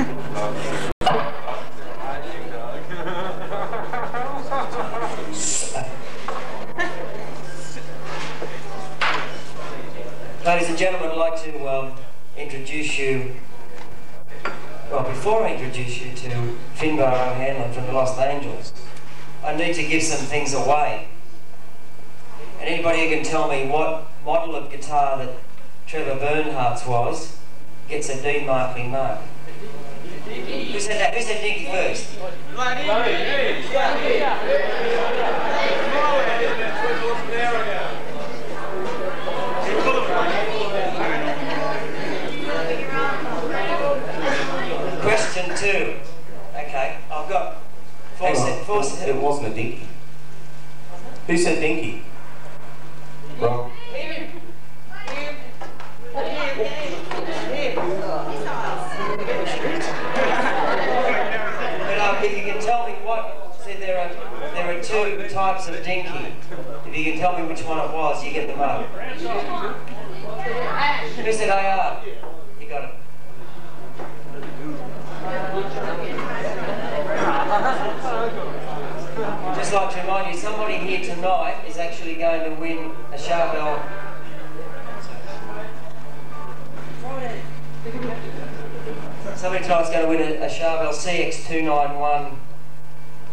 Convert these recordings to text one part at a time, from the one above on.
Ladies and gentlemen, I'd like to um, introduce you, well, before I introduce you to Finbar O'Hanlon from the Lost Angels, I need to give some things away. And anybody who can tell me what model of guitar that Trevor Bernhardt's was gets a D marking mark. Who said that? Who said Dinky first? Question two. Okay, I've got four, Hang se- four it, se- it wasn't a dinky. Who said dinky? Wrong. Two types of dinky. If you can tell me which one it was, you get the mark. Who said AR? You got it. Just like to remind you, somebody here tonight is actually going to win a Charvel. Somebody tonight's going to win a, a Charvel CX291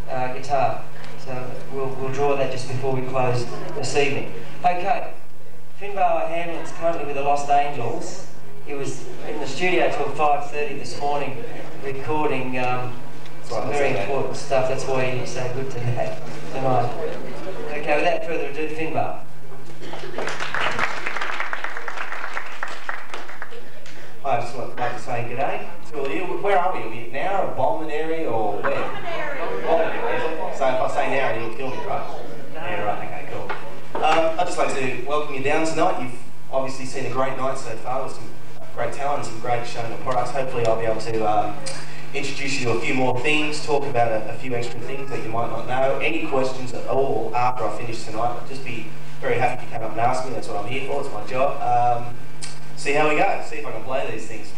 uh, guitar. So we'll, we'll draw that just before we close this evening. Okay, Finbar O'Hanlon's currently with the Lost Angels. He was in the studio till 5.30 this morning recording um, some very that's okay. important stuff. That's why he's so good today, tonight. Okay, without further ado, Finbar. Hi, I just want like to say good day to all you. Where are we? Are we at now, Bomaderry, or where? So if I say now, you'll kill me, right? Yeah, right. Okay, cool. Um, I'd just like to welcome you down tonight. You've obviously seen a great night so far with some great talent and some great showing of products. Hopefully, I'll be able to um, introduce you to a few more things, talk about a, a few extra things that you might not know. Any questions at all after I finish tonight, I'd just be very happy you come up and ask me. That's what I'm here for. It's my job. Um, see how we go. See if I can play these things.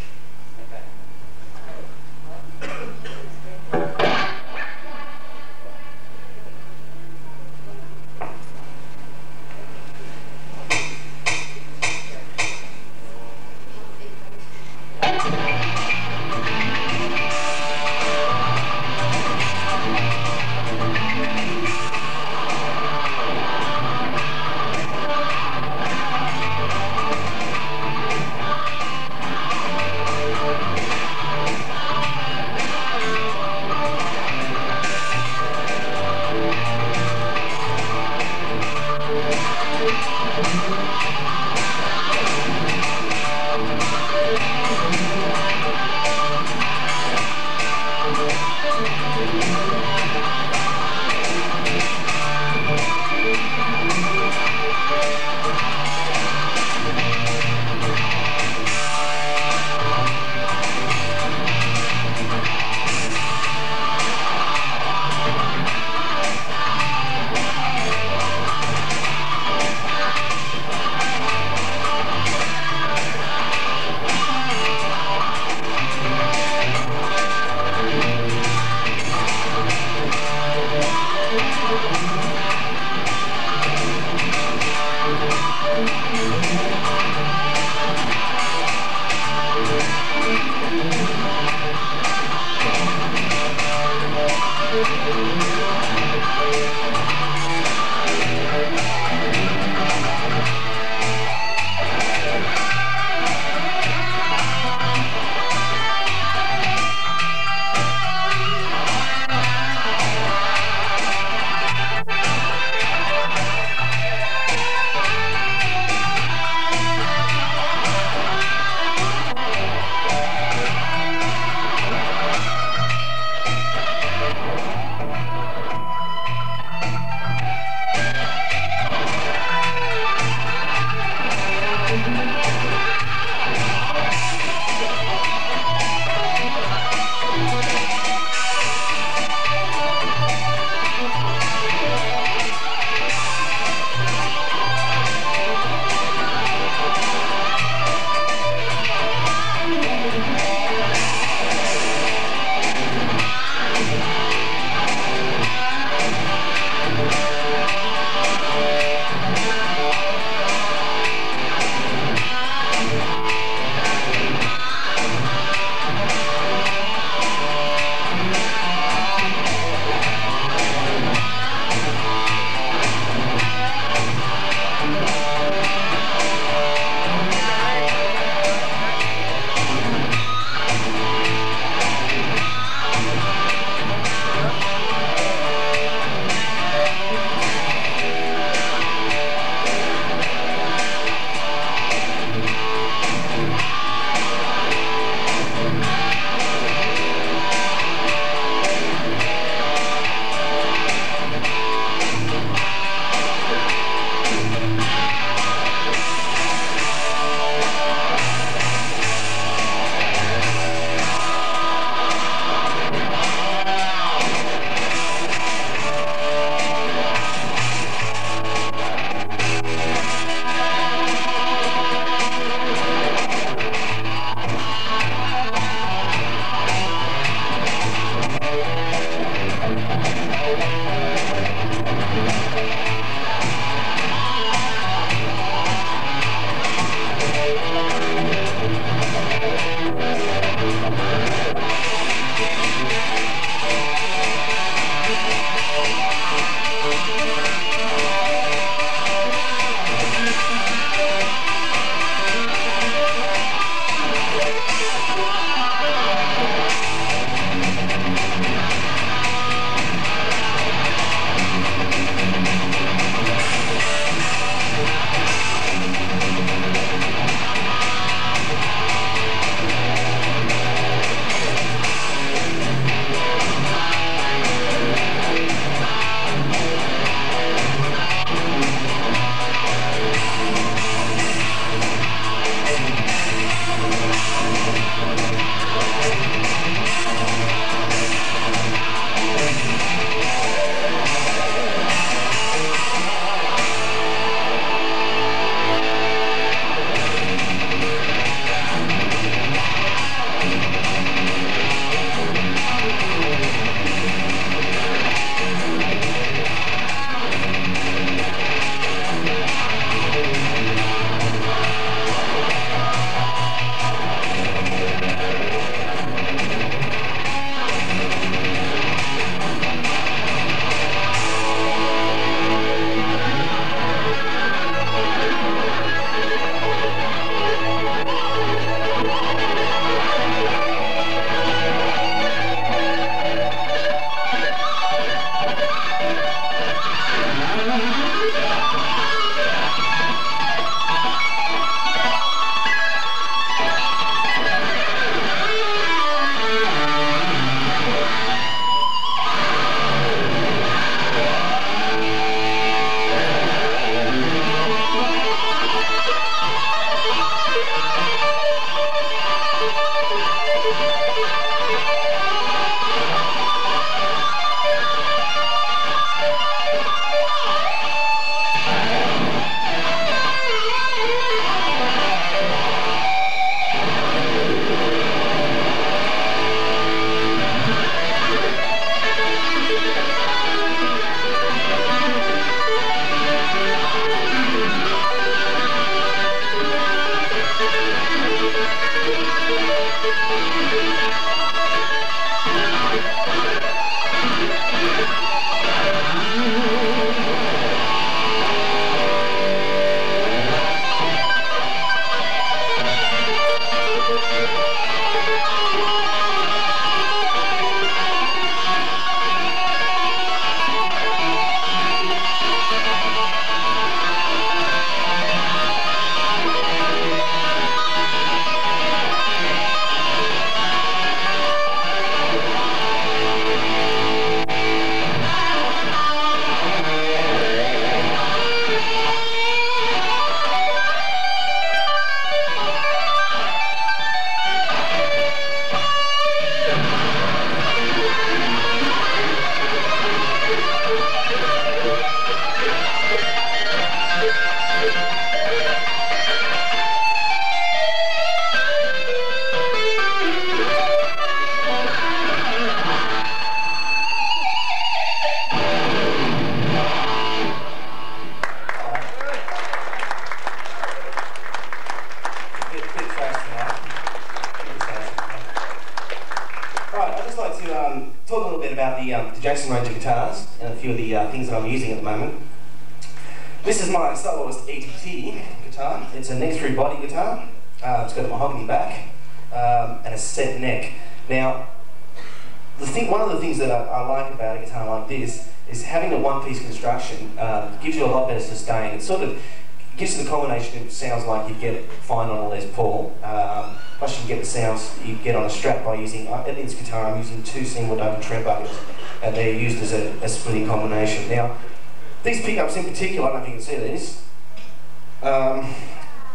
Jackson range of guitars and a few of the uh, things that I'm using at the moment. This is my Soloist ETT guitar. It's an X3 body guitar. Uh, it's got a mahogany back um, and a set neck. Now, the thing, one of the things that I, I, like about a guitar like this is having a one-piece construction uh, gives you a lot better sustain. It sort of gives you the combination it sounds like you'd get fine on a Les Paul. Um, plus you get the sounds you get on a Strat by using, uh, at this guitar I'm using two single double trap buckets and they're used as a, a, splitting combination. Now, these pickups in particular, I don't know if you can see these, um,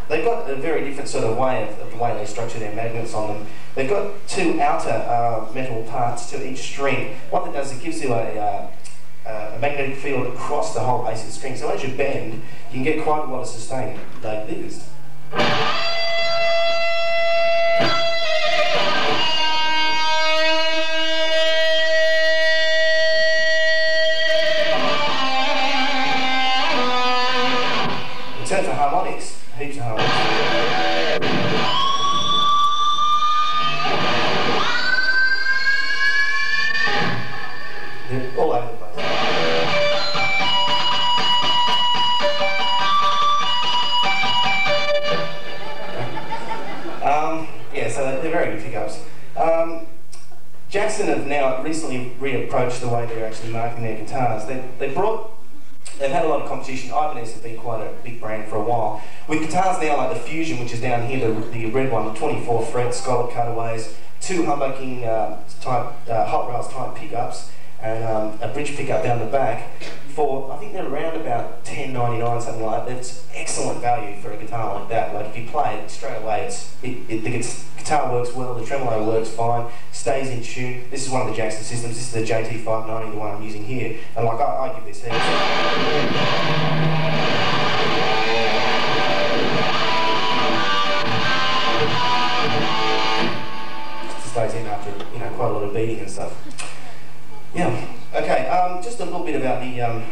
they've got a very different sort of way of, of, the way they structure their magnets on them. They've got two outer uh, metal parts to each string. What that does, is it gives you a, uh, uh, a magnetic field across the whole base of the string. So as you bend, you can get quite a lot of sustain like this. Um, Jackson have now recently reapproached the way they're actually marketing their guitars. They, they brought, they've had a lot of competition. Ibanez have been quite a big brand for a while. With guitars now like the Fusion, which is down here, the, the red one, the 24 fret, scallop cutaways, two humbucking uh, type, uh, hot rails type pickups, and um, a bridge pickup down the back for, I think they're around about ten ninety nine, something like that. It's excellent value for a guitar like that. Like if you play it straight away, it's, it, it, the guitar works well, the tremolo works fine, stays in tune. This is one of the Jackson systems. This is the JT590, the one I'm using here. And like, I, I give this heaps. stays in after you know quite a lot of beating and stuff. Yeah. Okay. Um, just a little bit about the um,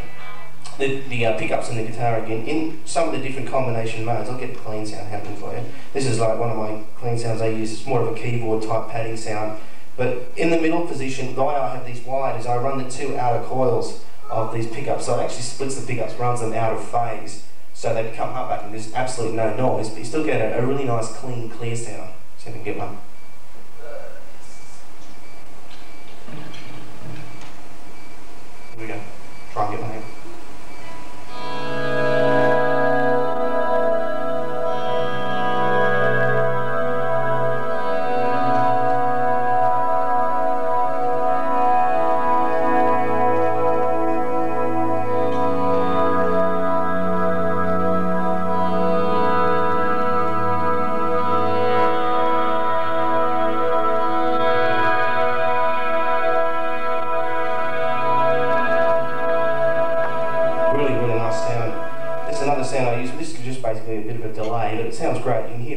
the, the uh, pickups and the guitar again. In some of the different combination modes, I'll get the clean sound happening for you. This is like one of my clean sounds I use. It's more of a keyboard type padding sound. But in the middle position, the way I have these wired is I run the two outer coils of these pickups. So it actually splits the pickups, runs them out of phase. So they become humbucking. There's absolutely no noise, but you still get a, a really nice, clean, clear sound. See if I can get one. Great. Can hear